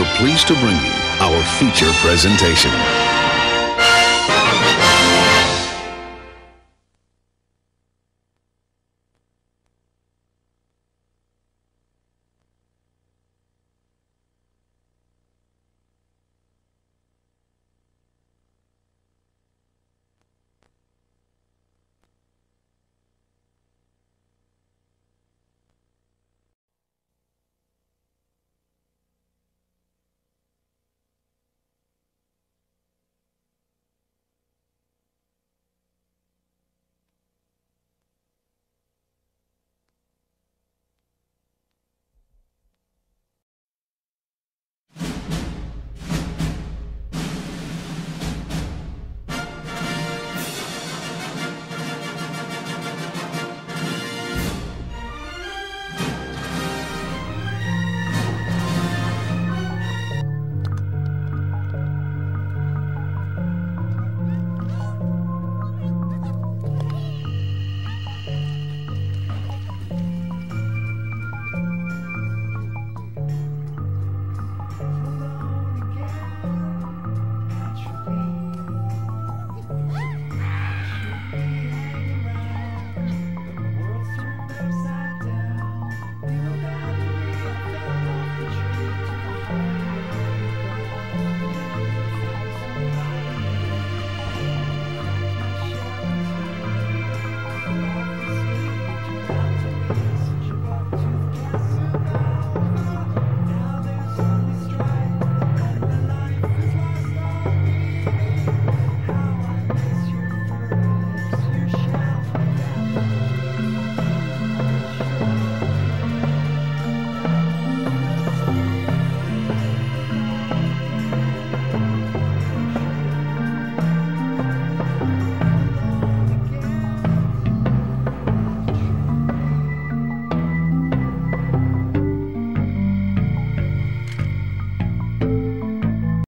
We're pleased to bring you our feature presentation.